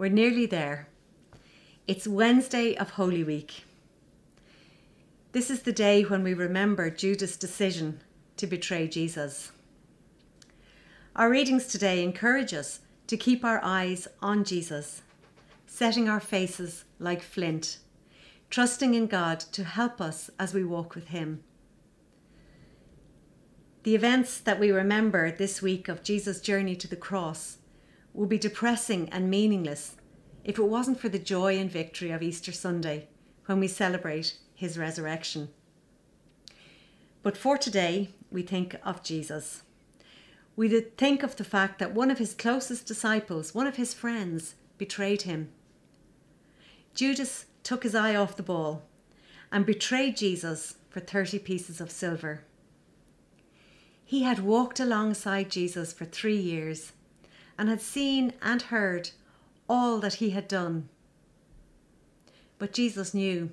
We're nearly there. It's Wednesday of Holy Week. This is the day when we remember Judas' decision to betray Jesus. Our readings today encourage us to keep our eyes on Jesus, setting our faces like flint, trusting in God to help us as we walk with Him. The events that we remember this week of Jesus' journey to the cross would be depressing and meaningless if it wasn't for the joy and victory of Easter Sunday when we celebrate his resurrection. But for today, we think of Jesus. We think of the fact that one of his closest disciples, one of his friends, betrayed him. Judas took his eye off the ball and betrayed Jesus for 30 pieces of silver. He had walked alongside Jesus for three years and had seen and heard all that he had done. But Jesus knew.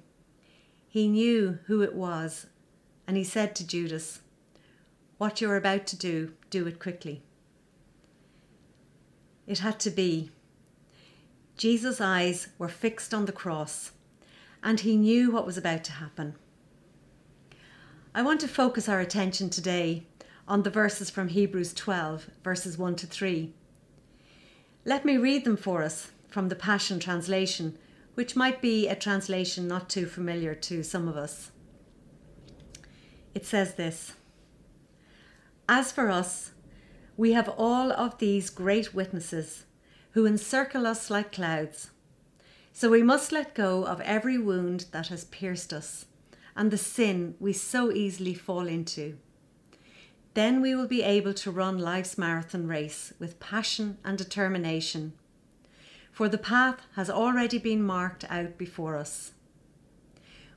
He knew who it was, and he said to Judas, What you're about to do, do it quickly. It had to be. Jesus' eyes were fixed on the cross, and he knew what was about to happen. I want to focus our attention today on the verses from Hebrews 12, verses 1 to 3. Let me read them for us from the Passion Translation, which might be a translation not too familiar to some of us. It says this As for us, we have all of these great witnesses who encircle us like clouds. So we must let go of every wound that has pierced us and the sin we so easily fall into. Then we will be able to run life's marathon race with passion and determination. For the path has already been marked out before us.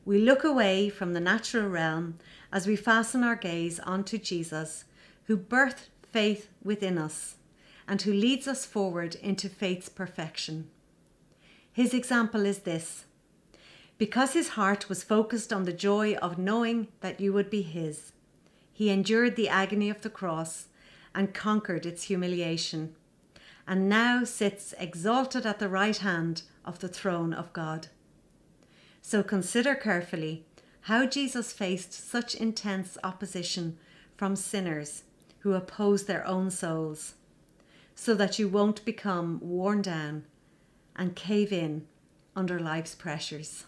We look away from the natural realm as we fasten our gaze onto Jesus, who birthed faith within us and who leads us forward into faith's perfection. His example is this because his heart was focused on the joy of knowing that you would be his he endured the agony of the cross and conquered its humiliation, and now sits exalted at the right hand of the throne of God. So consider carefully how Jesus faced such intense opposition from sinners who oppose their own souls, so that you won't become worn down and cave in under life's pressures.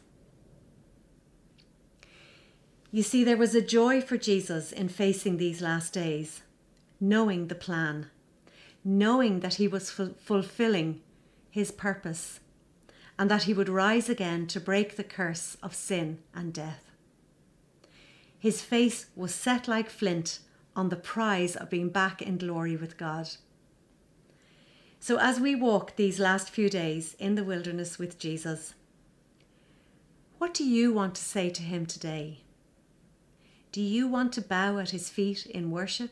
You see, there was a joy for Jesus in facing these last days, knowing the plan, knowing that he was fulfilling his purpose, and that he would rise again to break the curse of sin and death. His face was set like flint on the prize of being back in glory with God. So, as we walk these last few days in the wilderness with Jesus, what do you want to say to him today? Do you want to bow at his feet in worship?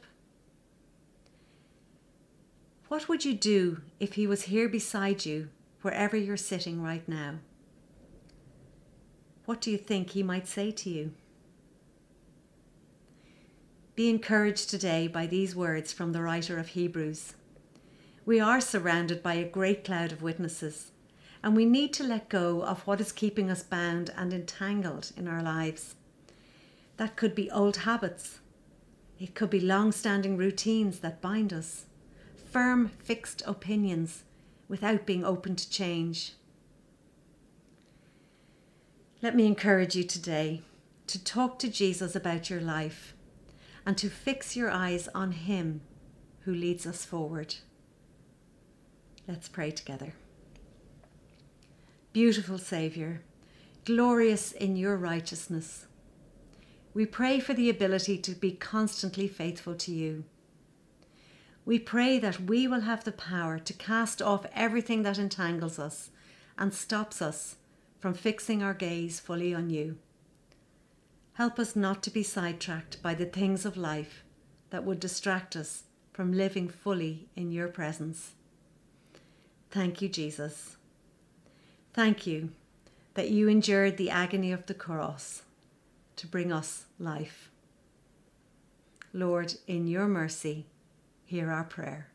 What would you do if he was here beside you, wherever you're sitting right now? What do you think he might say to you? Be encouraged today by these words from the writer of Hebrews. We are surrounded by a great cloud of witnesses, and we need to let go of what is keeping us bound and entangled in our lives. That could be old habits. It could be long standing routines that bind us, firm, fixed opinions without being open to change. Let me encourage you today to talk to Jesus about your life and to fix your eyes on Him who leads us forward. Let's pray together. Beautiful Saviour, glorious in your righteousness we pray for the ability to be constantly faithful to you. We pray that we will have the power to cast off everything that entangles us and stops us from fixing our gaze fully on you. Help us not to be sidetracked by the things of life that would distract us from living fully in your presence. Thank you, Jesus. Thank you that you endured the agony of the cross to bring us life. Lord, in your mercy, hear our prayer.